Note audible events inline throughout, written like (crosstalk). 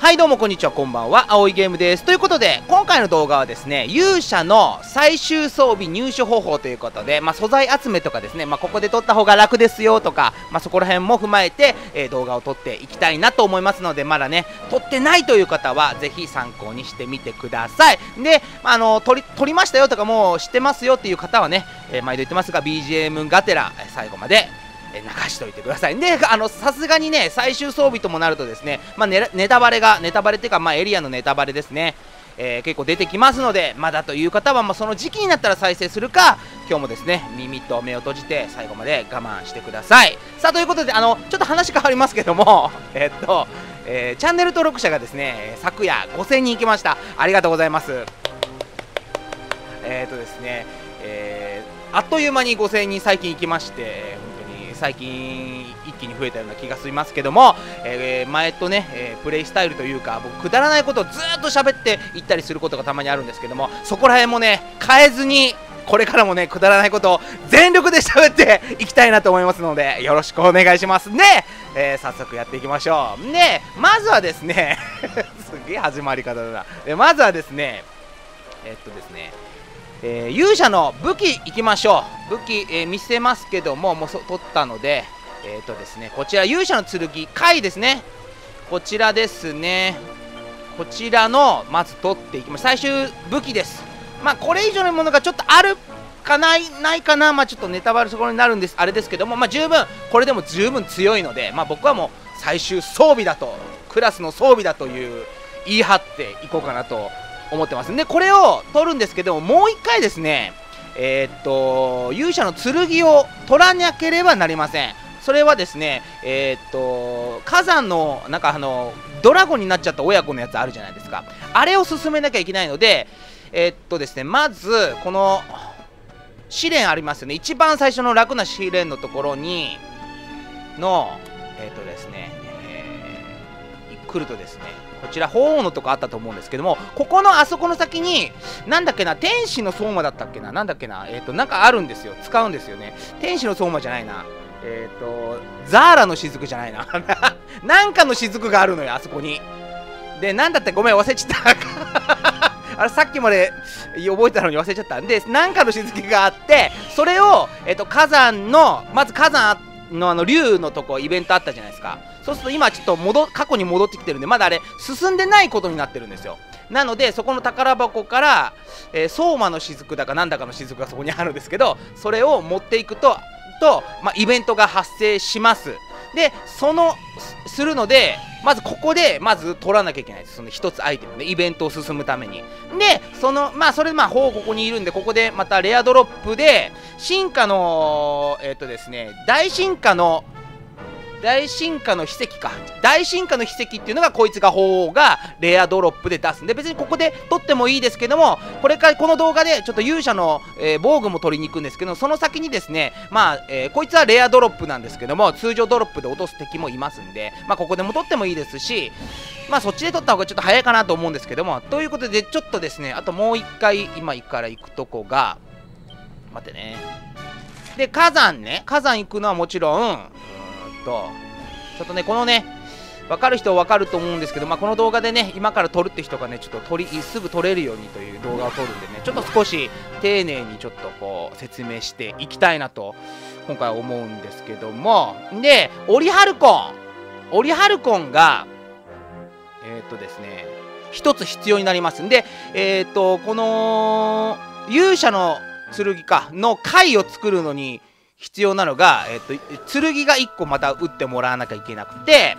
はいどうもこんにちはこんばんは。青いゲームです。ということで今回の動画はですね勇者の最終装備入手方法ということで、まあ、素材集めとかですね、まあ、ここで撮った方が楽ですよとか、まあ、そこら辺も踏まえて、えー、動画を撮っていきたいなと思いますのでまだね撮ってないという方はぜひ参考にしてみてください。で、まあ、あの撮り撮りましたよとかもう知ってますよっていう方はね、えー、毎度言ってますが BGM がてら最後までえ流しといてください。で、あの、さすがにね、最終装備ともなるとですね、まあ、ネネタバレが、ネタバレっていうか、まあ、エリアのネタバレですね、えー、結構出てきますので、まだという方は、まあ、その時期になったら再生するか、今日もですね、耳と目を閉じて、最後まで我慢してください。さあ、ということで、あの、ちょっと話変わりますけども、(laughs) えっと、えー、チャンネル登録者がですね、昨夜5000人いきました。ありがとうございます。えっ、とですね、えー、あっという間に5000人最近行きまして、最近一気に増えたような気がしますけども、えー、前とね、えー、プレイスタイルというか僕くだらないことをずっと喋っていったりすることがたまにあるんですけどもそこら辺もね変えずにこれからもねくだらないことを全力で喋っていきたいなと思いますのでよろしくお願いします。ね、えー、早速やっていきましょう。でまずはですね (laughs) すげえ始まり方だな。でまずはですねえっとですねえー、勇者の武器いきましょう。武器、えー、見せますけどももう取ったのでえっ、ー、とですねこちら勇者の剣貝ですね。こちらですね。こちらのまず取っていきます。最終武器です。まあこれ以上のものがちょっとあるかないないかな。まあちょっとネタバレそこになるんです。あれですけどもまあ十分これでも十分強いのでまあ僕はもう最終装備だと。クラスの装備だという言い張っていこうかなと思ってます。でこれを取るんですけどももう一回ですねえー、っと勇者の剣を取らなければなりません。それはですねえー、っと火山のなんかあのドラゴンになっちゃった親子のやつあるじゃないですか。あれを進めなきゃいけないのでえー、っとですねまずこの試練ありますよね。一番最初の楽な試練のところにのえっとですね、えー、来るとですねこちら鳳凰のとこあったと思うんですけどもここのあそこの先になんだっけな天使の相馬だったっけななんだっけなえっ、ー、となんかあるんですよ。使うんですよね。天使の相馬じゃないな。えっ、ー、とザーラの雫じゃないな。(laughs) なんかの雫があるのよあそこに。でなんだってごめん忘れちゃった。(laughs) あれさっきまで覚えたのに忘れちゃった。んでなんかの雫があってそれを、えっ、と火山のまず火山あっのあの竜のとこイベントあったじゃないですか。そうすると今ちょっと戻過去に戻ってきてるんでまだあれ進んでないことになってるんですよ。なのでそこの宝箱から、えー、相馬の雫だかなんだかの雫がそこにあるんですけどそれを持っていくとと、まあ、イベントが発生します。でそのするのでまずここでまず取らなきゃいけないです。その一つアイテムね。イベントを進むために。でそのまあそれでまあほうここにいるんでここでまたレアドロップで進化のえっ、ー、とですね大進化の大進化の秘跡か。大進化の秘跡っていうのがこいつが鳳凰がレアドロップで出すんで別にここで取ってもいいですけどもこれからこの動画でちょっと勇者の、えー、防具も取りに行くんですけどその先にですねまあ、えー、こいつはレアドロップなんですけども通常ドロップで落とす敵もいますんでまあここでも取ってもいいですしまあそっちで取った方がちょっと早いかなと思うんですけどもということでちょっとですねあともう一回今から行くとこが待ってね。で火山ね。火山行くのはもちろんと、ちょっとね、このね、分かる人は分かると思うんですけど、まあ、この動画でね、今から撮るって人がね、ちょっと撮りすぐ撮れるようにという動画を撮るんでね、ちょっと少し丁寧にちょっとこう説明していきたいなと、今回思うんですけども、で、オリハルコン、オリハルコンが、えっ、とですね、一つ必要になります。んで、えっ、と、この勇者の剣かの貝を作るのに必要なのが、えっと、剣が1個また打ってもらわなきゃいけなくて、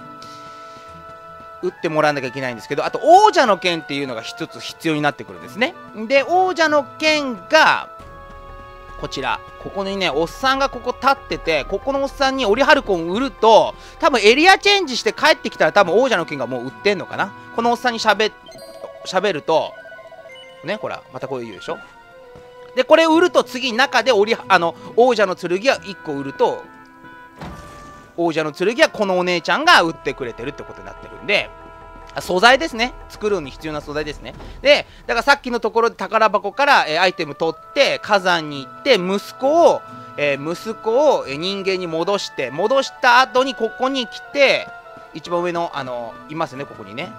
打ってもらわなきゃいけないんですけど、あと王者の剣っていうのが1つ必要になってくるんですね。で、王者の剣が、こちら、ここにね、おっさんがここ立ってて、ここのおっさんにオリハルコン売ると、多分エリアチェンジして帰ってきたら多分王者の剣がもう売ってんのかな。このおっさんにしゃべ、しゃべると、ね、ほら、またこういうでしょ。でこれ売ると次中でりあの王者の剣は1個売ると王者の剣はこのお姉ちゃんが売ってくれてるってことになってるんで素材ですね。作るのに必要な素材ですね。でだからさっきのところで宝箱から、えー、アイテム取って火山に行って息子を、えー、息子を人間に戻して戻した後にここに来て一番上のあのいますねここにね。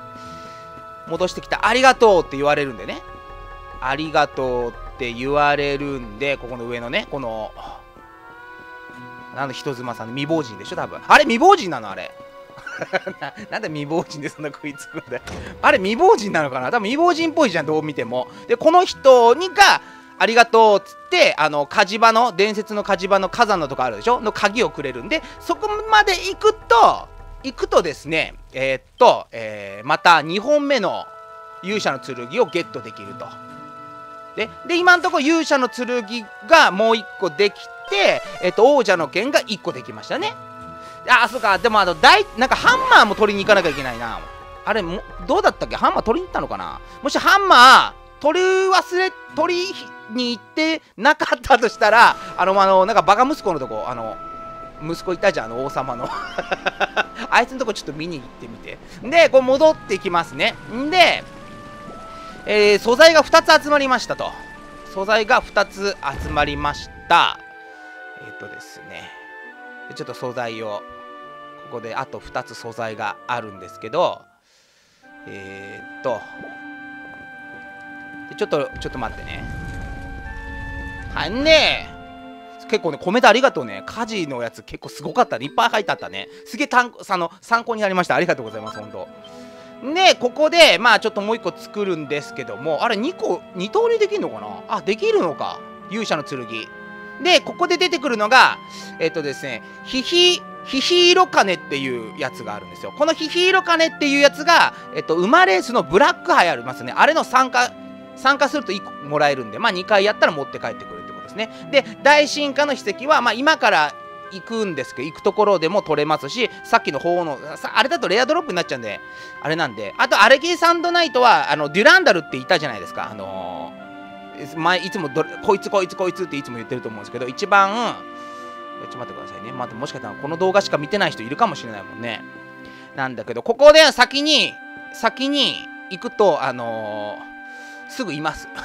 戻してきた。ありがとうって言われるんでね。ありがとうって。って言われるんでここの上のねこのなんだ人妻さん未亡人でしょ多分。あれ未亡人なのあれ。(laughs) ななんで未亡人でそんな食いつくんだよ。あれ未亡人なのかな？多分未亡人っぽいじゃんどう見ても。でこの人にがありがとうっつってあの火事場の伝説の火事場の火山のとこあるでしょ？の鍵をくれるんでそこまで行くと行くとですねえー、っと、えー、また2本目の勇者の剣をゲットできると。でで今のところ勇者の剣がもう1個できて、え、っと王者の剣が1個できましたね。あそうか。でもあの大なんかハンマーも取りに行かなきゃいけないな。あれもどうだったっけ？ハンマー取りに行ったのかな？もしハンマー取り忘れ取りに行ってなかったとしたらあのあのなんかバカ息子のとこあの息子いたじゃんあの王様の。(laughs) あいつのとこちょっと見に行ってみて。でこう戻ってきますね。んで、えー、素材が2つ集まりましたと。素材が2つ集まりました。えっ、ー、とですね。ちょっと素材をここであと2つ素材があるんですけど。えー、っとちょっとちょっと待ってね。はいね結構ねコメントありがとうね。家事のやつ結構すごかったね。いっぱい入ってあったね。すげえあの参考になりました。ありがとうございます本当。でここでまあちょっともう1個作るんですけどもあれ2個2通りできるのかな？あできるのか勇者の剣で、ここで出てくるのが、えっとですね、ヒヒ、ヒヒイロカネっていうやつがあるんですよ。このヒヒイロカネっていうやつが、えっと、馬レースのブラック杯ありますね。あれの参加、参加すると1個もらえるんで、まあ2回やったら持って帰ってくるってことですね。で、大進化の史跡は、まあ今から行くんですけど、行くところでも取れますし、さっきの方の、あれだとレアドロップになっちゃうんで、あれなんで、あと、アレキサンドナイトは、あの、デュランダルっていたじゃないですか。あのー前いつもどこいつこいつこいつっていつも言ってると思うんですけど一番ちょっと待ってくださいね、まあ、もしかしたらこの動画しか見てない人いるかもしれないもんね。なんだけどここで先に先に行くとあのー、すぐいます。(laughs)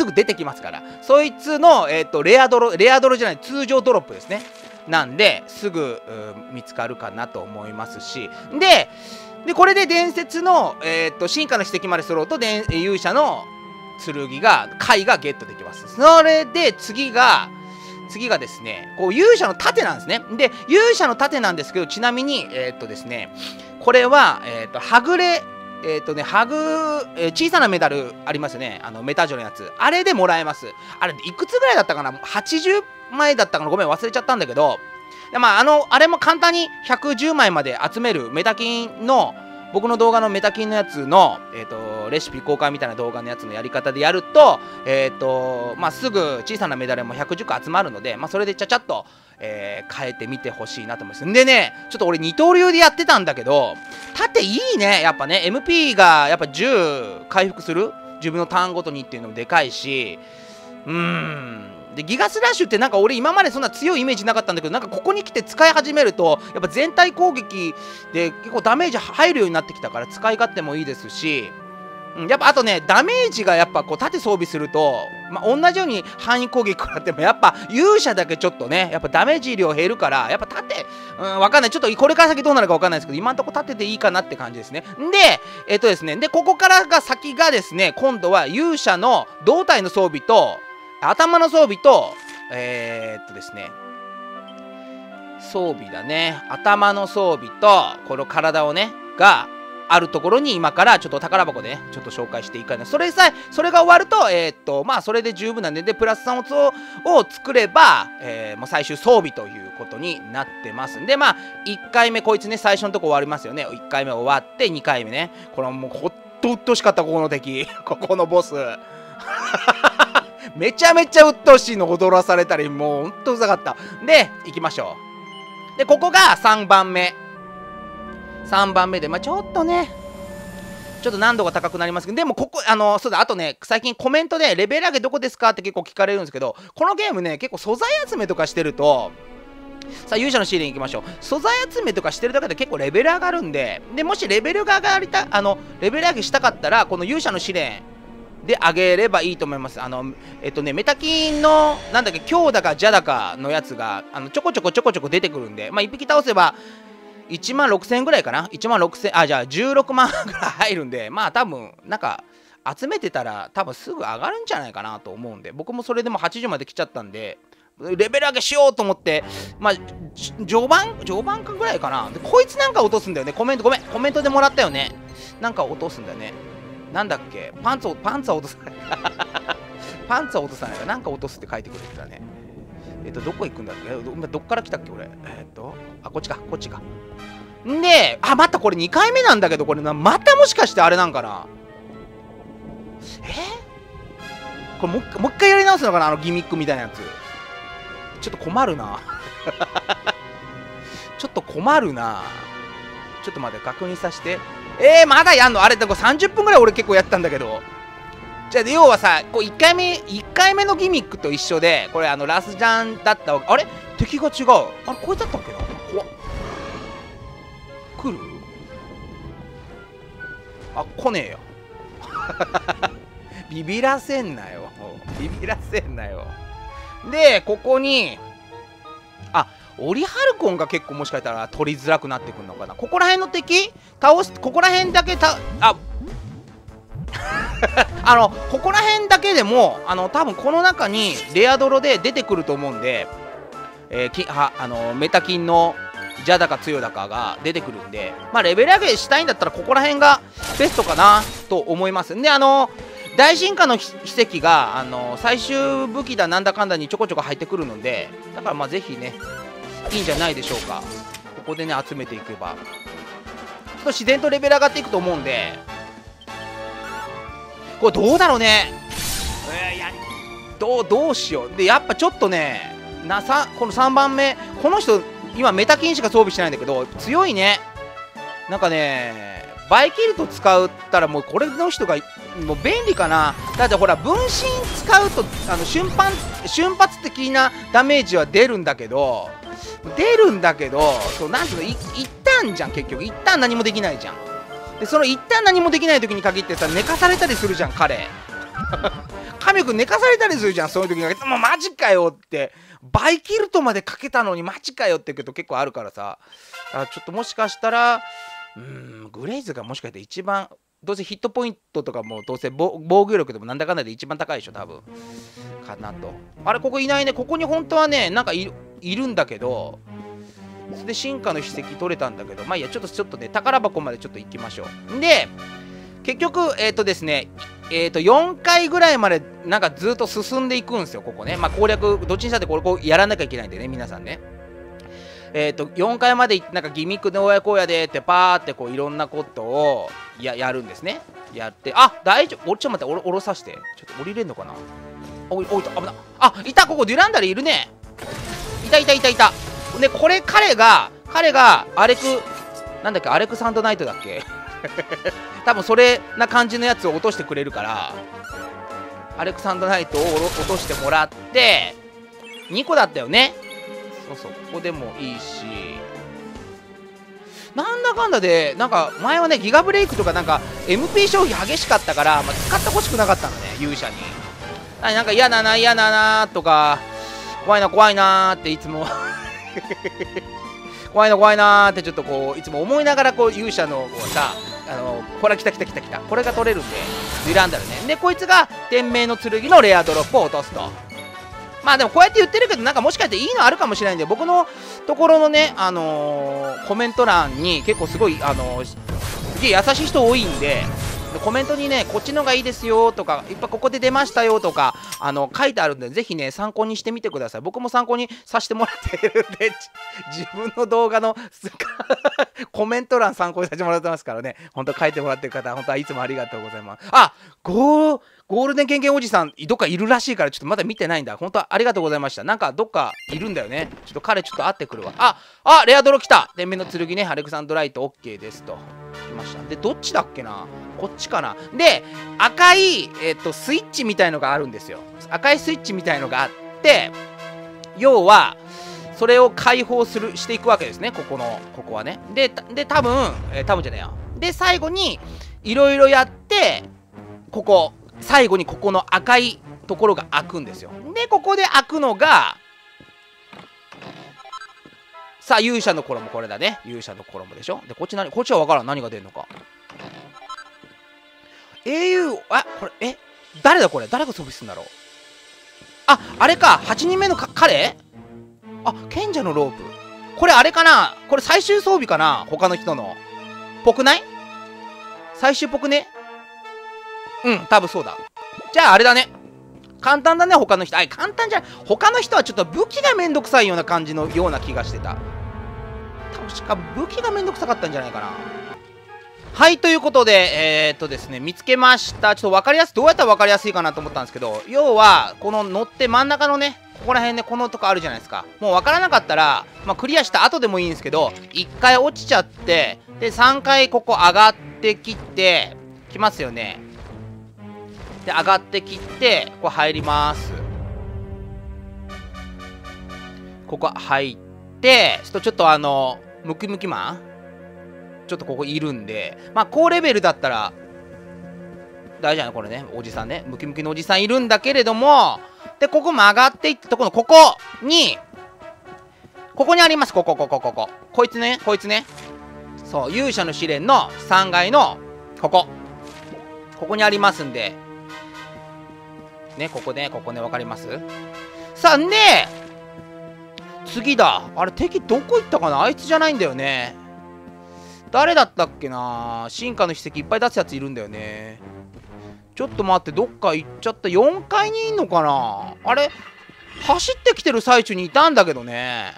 すぐ出てきますから。そいつの、えーと、レアドロレアドロじゃない通常ドロップですね。なんですぐ見つかるかなと思いますし。ででこれで伝説の、えーと、進化の史跡まで揃うと勇者の剣が貝がゲットできます。それで次が次がですねこう勇者の盾なんですね。で勇者の盾なんですけどちなみにえー、っとですねこれは、えー、っとはぐれえっ、とね、ハグ、えー、小さなメダルありますよね。あの、メタジョのやつ。あれでもらえます。あれ、いくつぐらいだったかな ?80 枚だったかな？ごめん、忘れちゃったんだけど、でまあ、あの、あれも簡単に110枚まで集めるメタキンの、僕の動画のメタキンのやつの、えーと、レシピ公開みたいな動画のやつのやり方でやると,、えーとまあ、すぐ小さなメダルも110個集まるので、まあ、それでちゃちゃっと、えー、変えてみてほしいなと思います。でねちょっと俺二刀流でやってたんだけど縦いいねやっぱね。MP がやっぱ10回復する？自分のターンごとにっていうのもでかいし。うーん。でギガスラッシュってなんか俺今までそんな強いイメージなかったんだけどなんかここに来て使い始めるとやっぱ全体攻撃で結構ダメージ入るようになってきたから使い勝手もいいですしやっぱあとねダメージがやっぱこう縦装備すると、まあ、同じように範囲攻撃食らってもやっぱ勇者だけちょっとねやっぱダメージ量減るからやっぱ縦うんわかんない。ちょっとこれから先どうなるかわかんないですけど今んとこ縦でいいかなって感じですね。でえっ、とですねでここからが先がですね今度は勇者の胴体の装備と頭の装備と、えー、っとですね、装備だね。頭の装備と、この体をね、があるところに今からちょっと宝箱でね、ちょっと紹介していかない。それさえ、それが終わると、えー、っと、まあ、それで十分なんで、で、プラス3をを作れば、えー、もう最終装備ということになってますんで、まあ、1回目こいつね、最初のとこ終わりますよね。1回目終わって、2回目ね。これもうほっとうっとしかった、ここの敵。(laughs) ここのボス。めちゃめちゃ鬱陶しいの踊らされたり、もうほんとうざかった。で、行きましょう。で、ここが3番目。3番目で、まあ、ちょっとね、ちょっと難度が高くなりますけど、でもここ、あの、そうだ、あとね、最近コメントでレベル上げどこですかって結構聞かれるんですけど、このゲームね、結構素材集めとかしてると、さあ、勇者のシーレン行きましょう。素材集めとかしてるだけで結構レベル上がるんで、で、もしレベルが上がりた、あの、レベル上げしたかったら、この勇者の試練であげればいいと思います。あの、えっとね、メタキンの、なんだっけ、強だか邪だかのやつが、あの、ちょこちょこちょこちょこ出てくるんで、まあ、1匹倒せば、1万6000円ぐらいかな？1万6000あじゃあ16万ぐらい入るんでまあ多分なんか集めてたら多分すぐ上がるんじゃないかなと思うんで僕もそれでも80まで来ちゃったんでレベル上げしようと思ってまあ序盤序盤かぐらいかな？でこいつなんか落とすんだよね。コメントごめんコメントでもらったよね。なんか落とすんだよね。なんだっけ？パンツをパンツは落とさない。(laughs) パンツは落とさないか。なんか落とすって書いてくれてたね。えっとどこ行くんだっけ？どどっから来たっけ？俺。えっとあこっちか。こっちか。んであまた。これ2回目なんだけどこれな。またもしかしてあれなんかな？え？これもうもう一回やり直すのかな？あのギミックみたいなやつ。ちょっと困るな。(laughs) ちょっと困るな。ちょっと待って。確認させて。えー、まだやんの？あれでも30分ぐらい俺結構やったんだけど。じゃあ要はさこう1回目1回目のギミックと一緒でこれあのラスジャンだったあれ？敵が違う。あれこいつだったっけな？怖っ。来る？あ来ねえよ。(laughs) ビビらせんなよ。ビビらせんなよ。でここにあオリハルコンが結構もしかしたら取りづらくなってくるのかな。ここら辺の敵？倒すここら辺だけたあ (laughs) あのここら辺だけでもあの多分この中にレアドロで出てくると思うんで、えー、きはあのメタ金の邪だか強だかが出てくるんでまあレベル上げしたいんだったらここら辺がベストかなと思います。であの大進化の秘跡があの最終武器だなんだかんだにちょこちょこ入ってくるのでだからまあぜひねいいんじゃないでしょうか。ここでね集めていけば。ちょっと自然とレベル上がっていくと思うんで。これどうだろうね、どうどうしよう。でやっぱちょっとねなさこの3番目この人今メタキンしか装備してないんだけど強いね。なんかねバイキルト使ったらもうこれの人がもう便利かな。だってほら分身使うとあの瞬発瞬発的なダメージは出るんだけど出るんだけどそうなんていうの一旦じゃん結局。一旦何もできないじゃん。でその一旦何もできない時に限ってさ寝かされたりするじゃん彼。(laughs) 神くん寝かされたりするじゃんそういう時に。限ってもうマジかよって。バイキルトまでかけたのにマジかよって言うと結構あるからさ。あちょっともしかしたらうんグレイズがもしかして一番どうせヒットポイントとかもどうせ防御力でもなんだかんだで一番高いでしょ多分。かなと。あれここいないね。ここに本当はねなんかいるんだけどそれで進化の筆跡取れたんだけどまあいいやちょっとちょっとね宝箱までちょっと行きましょう。で結局えっ、ー、とですねえー、と4回ぐらいまでなんかずっと進んでいくんですよここね。まあ攻略どっちにしたってこれこうやらなきゃいけないんでね皆さんね。えっ、ー、と4回までなんかギミックで親子やでってパーってこういろんなことをややるんですね。やってあ大丈夫。おちょっと待って降ろさして。ちょっと降りれんのかな？おいおい危な。あいた。ここデュランダルいるね。いたいたいたいた。でこれ彼が彼がアレクなんだっけアレクサンドナイトだっけ？(laughs) 多分それな感じのやつを落としてくれるからアレクサンドナイトを落としてもらって2個だったよね。そうそこでもいいし。なんだかんだでなんか前はねギガブレイクとかなんか MP 消費激しかったから、まあ、使ってほしくなかったのね勇者に。なんか嫌だな嫌だなとか怖いな怖いなっていつも。(laughs) 怖いな怖いなってちょっとこういつも思いながらこう勇者のさあのほら来た来た来た来た。これが取れるんでデュランダルね。でこいつが天命の剣のレアドロップを落とすと。まあでもこうやって言ってるけどなんかもしかしていいのあるかもしれないんで僕のところのねあのー、コメント欄に結構すごいあのー、すげえ優しい人多いんでコメントにね、こっちのがいいですよとか、いっぱいここで出ましたよとか、あの、書いてあるんで、ぜひね、参考にしてみてください。僕も参考にさせてもらってるんで、(laughs) 自分の動画の (laughs) コメント欄参考にさせてもらってますからね、本当書いてもらってる方、本当はいつもありがとうございます。あ、ゴー、ゴールデンケンケンおじさん、どっかいるらしいから、ちょっとまだ見てないんだ。本当ありがとうございました。なんか、どっかいるんだよね。ちょっと彼、ちょっと会ってくるわ。あ、あ、レアドロ来た天命の剣ね、アレクサンドライト OK ですと。来ました。で、どっちだっけな？こっちかなで、赤い、えっ、と、スイッチみたいのがあるんですよ。赤いスイッチみたいのがあって、要は、それを解放する、していくわけですね。ここの、ここはね。で、で、多分、えー、多分じゃないや。で、最後に、いろいろやって、ここ、最後にここの赤いところが開くんですよ。で、ここで開くのが、さあ勇者の衣これだね。勇者の衣でしょ。でこっち何こっちは分からん。何が出るのか。英雄あこれえ？誰だこれ？誰が装備するんだろう？ああれか。8人目の彼？あ賢者のロープ。これあれかな？これ最終装備かな？他の人の。ぽくない？最終ぽくね？うん多分そうだ。じゃああれだね。簡単だね他の人。あい簡単じゃ他の人はちょっと武器がめんどくさいような感じのような気がしてた。確か武器がめんどくさかったんじゃないかな。はいということでえー、っとですね見つけました。ちょっと分かりやすいどうやったら分かりやすいかなと思ったんですけど要はこの乗って真ん中のねここら辺ねこのとこあるじゃないですか。もう分からなかったら、まあ、クリアした後でもいいんですけど1回落ちちゃってで3回ここ上がってきてきますよね。で上がってきてここ入ります。ここ入ってちょっとあのムキムキマン？ちょっとここいるんで。まあ高レベルだったら大丈夫なこれね。おじさんね。ムキムキのおじさんいるんだけれどもでここ曲がっていったところのここにここにあります。ここここここ。こいつねこいつね。そう勇者の試練の3階のここ。ここにありますんで。ねここねここね分かります？さあんで次だ。あれ敵どこ行ったかな？あいつじゃないんだよね。誰だったっけな？進化の筆跡いっぱい出すやついるんだよね。ちょっと待ってどっか行っちゃった。4階にいんのかな？あれ走ってきてる最中にいたんだけどね。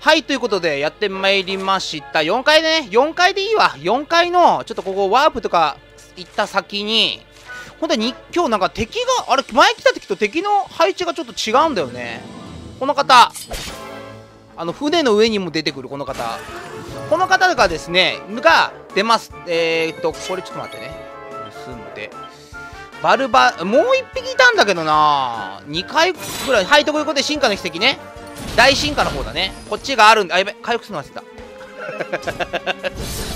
はいということでやってまいりました。4階でね。4階でいいわ。4階のちょっとここワープとか行った先に本当に今日なんか敵があれ前来た時と敵の配置がちょっと違うんだよね。この方。あの船の上にも出てくるこの方。この方がですねが出ます。えー、っとこれちょっと待ってね。盗んで。バルバもう1匹いたんだけどな。2回ぐらいはいということで進化の奇跡ね。大進化の方だね。こっちがあるんだ。あやばい回復するの忘れた。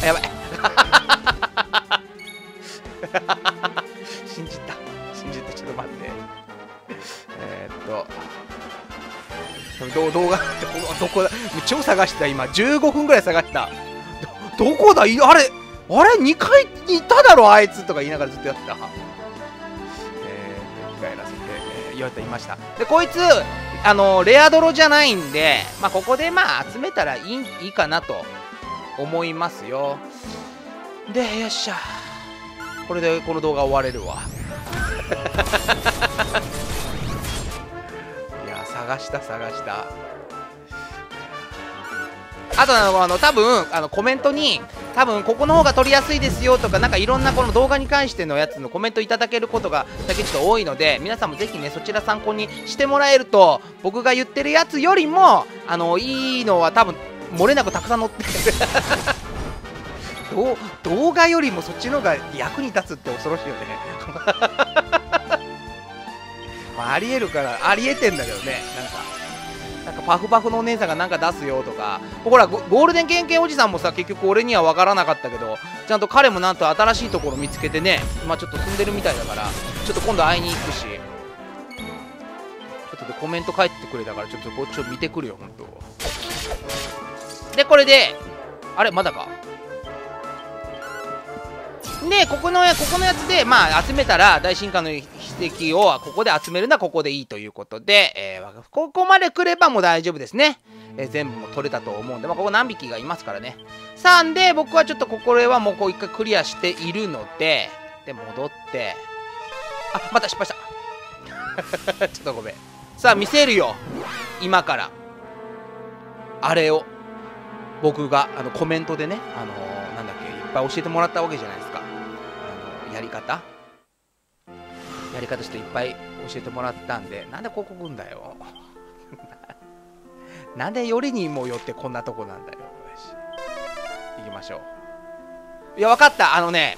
(laughs) やばい。(laughs) 信じた。信じてちょっと待って。えー、っと。動画どこだ超探してた今。15分ぐらい探した。どこだ？いあれあれ？2階にいただろ？あいつとか言いながらずっとやってた。えー、イライラせて、えー、言われていました。でこいつあのレアドロじゃないんでまあここでまあ集めたらいいいいかなと思いますよ。でよっしゃ。これでこの動画終われるわ。(laughs) 探した探した。あとあのあの多分あのコメントに多分ここの方が撮りやすいですよとかなんかいろんなこの動画に関してのやつのコメントいただけることがだけちょっと多いので皆さんもぜひねそちら参考にしてもらえると僕が言ってるやつよりもあのいいのは多分漏れなくたくさん載ってる。(laughs) 動画よりもそっちの方が役に立つって恐ろしいよね。(laughs) まあ、ありえるからありえてんだけどね。なんかなんかパフパフのお姉さんがなんか出すよとか。ほらゴールデンケンケンおじさんもさ結局俺には分からなかったけどちゃんと彼もなんと新しいところ見つけてね。まあちょっと住んでるみたいだからちょっと今度会いに行くし。ちょっとでコメント返ってくれたからちょっとこっちを見てくるよほんとでこれであれまだか？でここのここのやつでまあ集めたら大進化の筆跡をここで集めるのはここでいいということで、えー、ここまで来ればもう大丈夫ですね、えー、全部も取れたと思うんで、まあ、ここ何匹がいますからね。さあんで僕はちょっとここはもうこう一回クリアしているのでで戻って。あまた失敗した。(laughs) ちょっとごめん。さあ見せるよ。今から。あれを。僕があのコメントでねあのー、なんだっけいっぱい教えてもらったわけじゃないですか。あのやり方。り方ちょっといっぱい教えてもらったんでなんでここ来んだよ。(laughs) なんでよりにもよってこんなとこなんだよ。行きましょう。いや分かった。あのね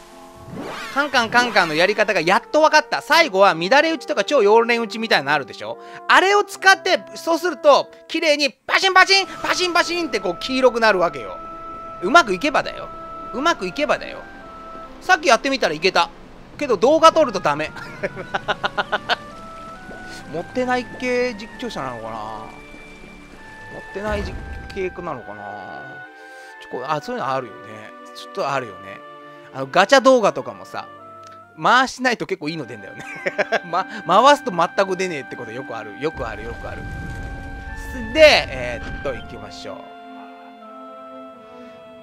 カンカンカンカンのやり方がやっと分かった。最後は乱れ打ちとか超妖連打ちみたいなのあるでしょ。あれを使ってそうすると綺麗にパシンパシンパシンパシンってこう黄色くなるわけよ。うまくいけばだよ。うまくいけばだよ。さっきやってみたらいけた。けど動画撮るとダメ。(laughs) 持ってない系実況者なのかな？持ってない系なのかな？ちょあそういうのあるよね。ちょっとあるよね。あのガチャ動画とかもさ回しないと結構いいの出んだよね。(laughs) ま、回すと全く出ねえってことよくある。よくあるよくある。でえー、っと行きましょ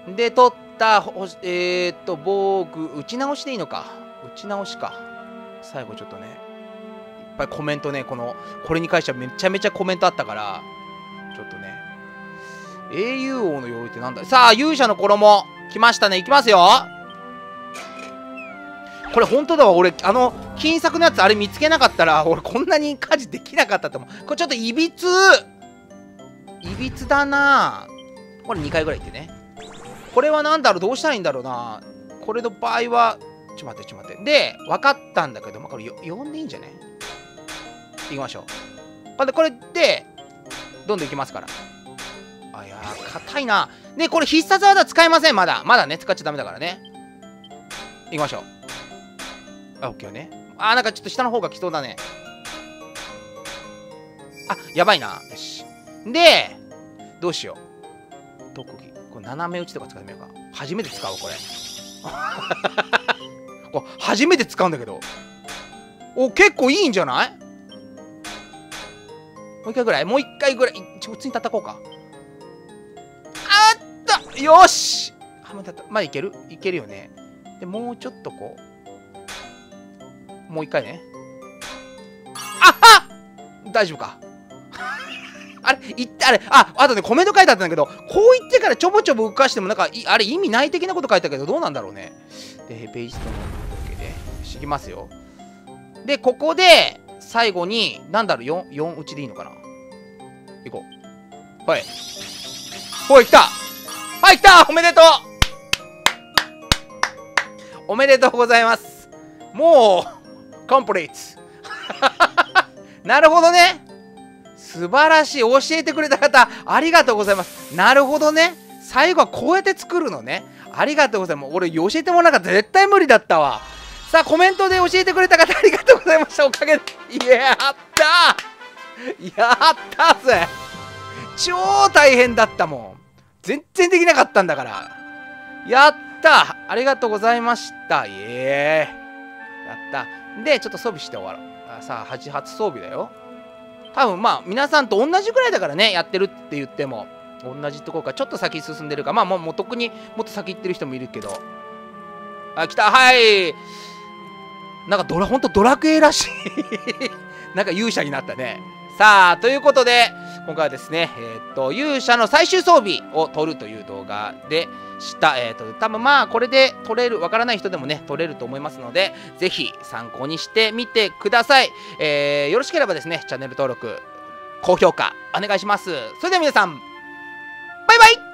う。で取ったえー、っと防具打ち直しでいいのか。打ち直しか。最後ちょっとねいっぱいコメントねこのこれに関してはめちゃめちゃコメントあったからちょっとね英雄王の鎧ってなんだ？さあ勇者の衣来ましたね。いきますよ。これ本当だわ。俺あの金策のやつあれ見つけなかったら俺こんなに家事できなかったと思う。これちょっといびつ。いびつだな。これ2回ぐらいいってね。これは何だろう？どうしたらいいんだろうな。これの場合はちょってちょって。で分かったんだけど、まあ、これ呼んでいいんじゃねい？きましょう。これでこれでどんどんいきますから。あいやー硬いな。ねこれ必殺技使えませんまだ。まだね使っちゃダメだからね。いきましょう。あオッケーね。あなんかちょっと下の方が来そうだね。あやばいな。よし。でどうしよう。特技。これ斜め打ちとか使ってみようか。初めて使おうこれ。これ初めて使うんだけど。お結構いいんじゃない？もう一回ぐらい？もう一回ぐらい？普通に叩こうか。あった！よし！まあいける？いけるよね。でもうちょっとこう。もう一回ね。あは大丈夫か。(laughs) あれ？言ってあれ？ああとねコメント書いてあったんだけどこう言ってからちょぼちょぼ動かしてもなんかあれ意味ない的なこと書いたけどどうなんだろうね。でペーストの OK でいきますよでここで最後に、なんだろう、4、4打ちでいいのかな？行こう。はい。ほい、来たはい、来たおめでとうおめでとうございます。もう、コンプリート。(laughs) なるほどね。素晴らしい。教えてくれた方、ありがとうございます。なるほどね。最後はこうやって作るのね。ありがとうございます。俺、教えてもらわなか絶対無理だったわ。さあ、コメントで教えてくれた方ありがとうございました。おかげで。いやったやったぜ超大変だったもん。全然できなかったんだから。やったありがとうございました。イエーやった。で、ちょっと装備して終わろう。さあ、8発装備だよ。多分まあ、皆さんと同じぐらいだからね、やってるって言っても。同じとこか、ちょっと先進んでるか。まあ、もうもう特にもっと先行ってる人もいるけど。あ、来たはいなんかドラ、ほんとドラクエらしい (laughs) なんか勇者になったね。さあ、ということで、今回はですね、えー、っと、勇者の最終装備を撮るという動画でした。えー、っと、多分まあ、これで撮れる、わからない人でもね、撮れると思いますので、ぜひ参考にしてみてください。えー、よろしければですね、チャンネル登録、高評価、お願いします。それでは皆さん、バイバイ。